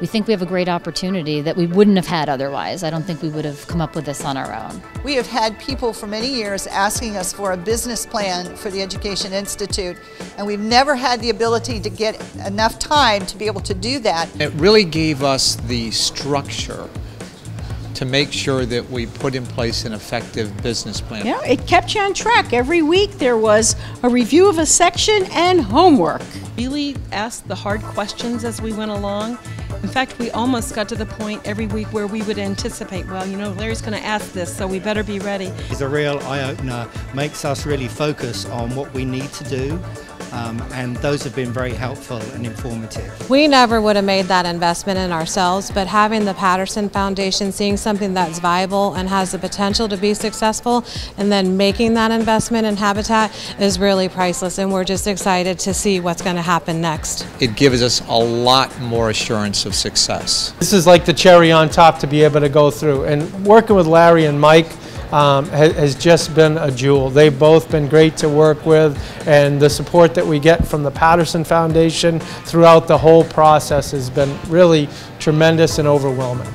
we think we have a great opportunity that we wouldn't have had otherwise. I don't think we would have come up with this on our own. We have had people for many years asking us for a business plan for the Education Institute, and we've never had the ability to get enough time to be able to do that. It really gave us the structure to make sure that we put in place an effective business plan. Yeah, it kept you on track. Every week there was a review of a section and homework. Really asked the hard questions as we went along. In fact, we almost got to the point every week where we would anticipate, well, you know, Larry's going to ask this, so we better be ready. It's a real eye opener, makes us really focus on what we need to do um, and those have been very helpful and informative. We never would have made that investment in ourselves, but having the Patterson Foundation, seeing something that's viable and has the potential to be successful, and then making that investment in Habitat is really priceless, and we're just excited to see what's going to happen next. It gives us a lot more assurance of success. This is like the cherry on top to be able to go through, and working with Larry and Mike, um, has just been a jewel. They've both been great to work with, and the support that we get from the Patterson Foundation throughout the whole process has been really tremendous and overwhelming.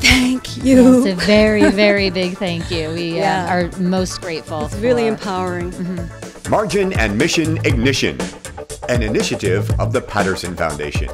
Thank you. It's a very, very big thank you. We uh, Yeah. uh, are most grateful. It's really for- empowering. Margin and Mission Ignition, an initiative of the Patterson Foundation.